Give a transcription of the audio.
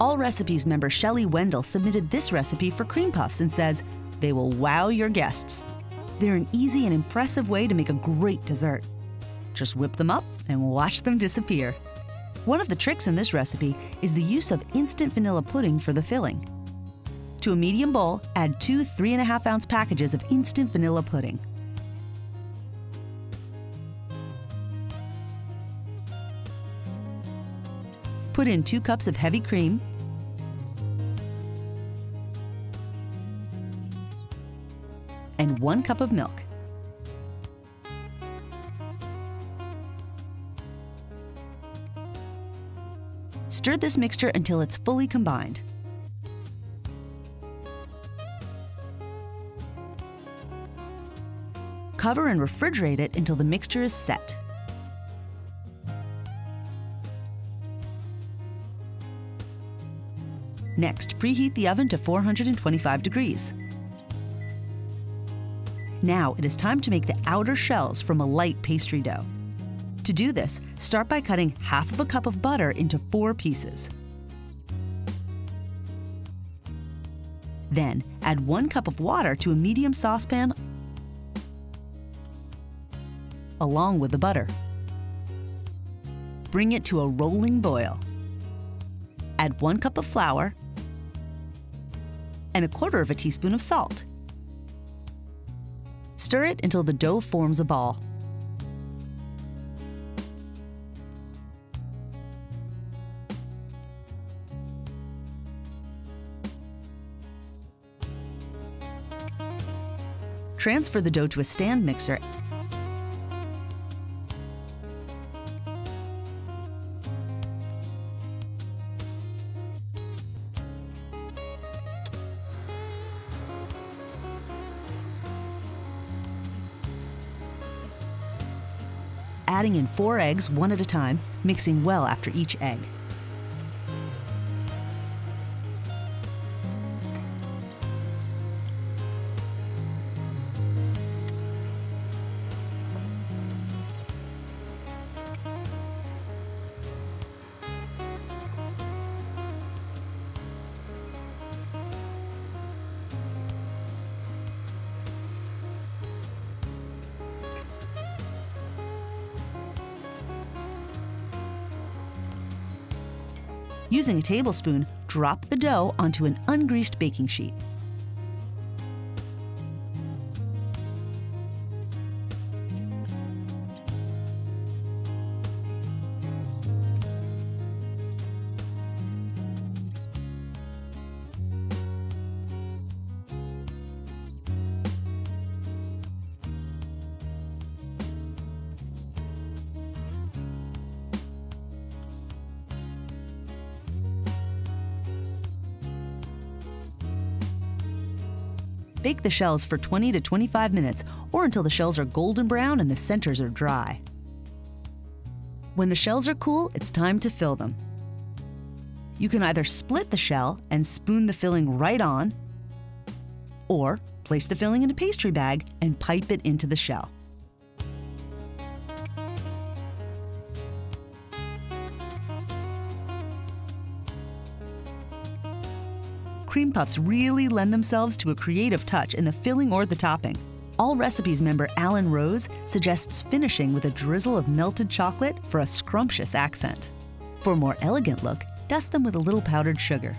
Allrecipes member Shelley Wendell submitted this recipe for cream puffs and says they will wow your guests. They're an easy and impressive way to make a great dessert. Just whip them up and watch them disappear. One of the tricks in this recipe is the use of instant vanilla pudding for the filling. To a medium bowl, add two 3.5 ounce packages of instant vanilla pudding. Put in two cups of heavy cream, and one cup of milk. Stir this mixture until it's fully combined. Cover and refrigerate it until the mixture is set. Next, preheat the oven to 425 degrees. Now it is time to make the outer shells from a light pastry dough. To do this, start by cutting half of a cup of butter into four pieces. Then add one cup of water to a medium saucepan along with the butter. Bring it to a rolling boil. Add one cup of flour and a quarter of a teaspoon of salt. Stir it until the dough forms a ball. Transfer the dough to a stand mixer adding in four eggs one at a time, mixing well after each egg. Using a tablespoon, drop the dough onto an ungreased baking sheet. Bake the shells for 20 to 25 minutes or until the shells are golden brown and the centers are dry. When the shells are cool, it's time to fill them. You can either split the shell and spoon the filling right on, or place the filling in a pastry bag and pipe it into the shell. Cream puffs really lend themselves to a creative touch in the filling or the topping. Allrecipes member Alan Rose suggests finishing with a drizzle of melted chocolate for a scrumptious accent. For a more elegant look, dust them with a little powdered sugar.